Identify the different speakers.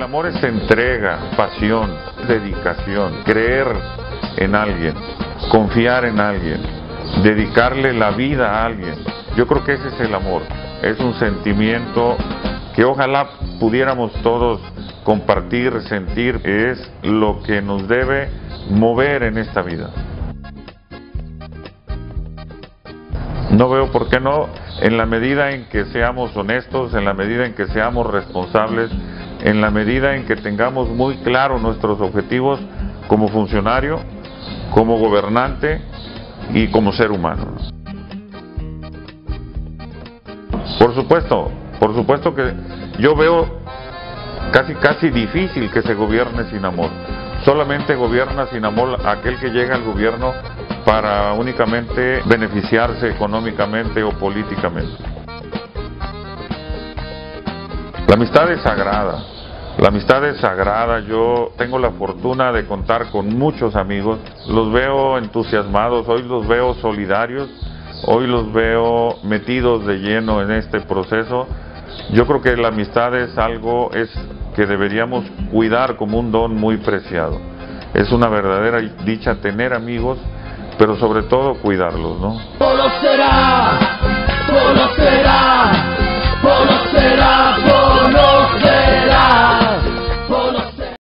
Speaker 1: El amor es entrega, pasión, dedicación, creer en alguien, confiar en alguien, dedicarle la vida a alguien. Yo creo que ese es el amor. Es un sentimiento que ojalá pudiéramos todos compartir, sentir, es lo que nos debe mover en esta vida. No veo por qué no, en la medida en que seamos honestos, en la medida en que seamos responsables, en la medida en que tengamos muy claros nuestros objetivos como funcionario, como gobernante y como ser humano. Por supuesto, por supuesto que yo veo casi casi difícil que se gobierne sin amor. Solamente gobierna sin amor aquel que llega al gobierno para únicamente beneficiarse económicamente o políticamente. La amistad es sagrada. La amistad es sagrada. Yo tengo la fortuna de contar con muchos amigos. Los veo entusiasmados, hoy los veo solidarios, hoy los veo metidos de lleno en este proceso. Yo creo que la amistad es algo que deberíamos cuidar como un don muy preciado. Es una verdadera dicha tener amigos, pero sobre todo cuidarlos, ¿no?
Speaker 2: será, será, será.